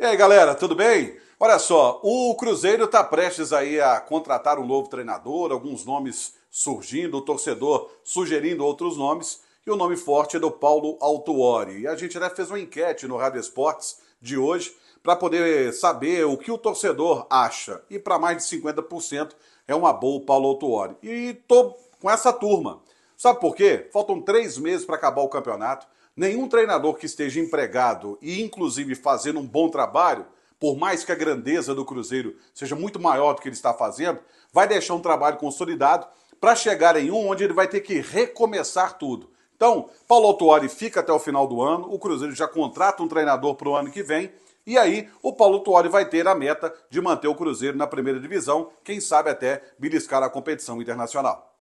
E aí, galera, tudo bem? Olha só, o Cruzeiro está prestes aí a contratar um novo treinador, alguns nomes surgindo, o torcedor sugerindo outros nomes, e o nome forte é do Paulo Autuori. E a gente até fez uma enquete no Rádio Esportes de hoje para poder saber o que o torcedor acha. E para mais de 50% é uma boa o Paulo Autuori. E tô com essa turma. Sabe por quê? Faltam três meses para acabar o campeonato. Nenhum treinador que esteja empregado e, inclusive, fazendo um bom trabalho, por mais que a grandeza do Cruzeiro seja muito maior do que ele está fazendo, vai deixar um trabalho consolidado para chegar em um onde ele vai ter que recomeçar tudo. Então, Paulo Autuori fica até o final do ano, o Cruzeiro já contrata um treinador para o ano que vem, e aí o Paulo Tuori vai ter a meta de manter o Cruzeiro na primeira divisão, quem sabe até beliscar a competição internacional.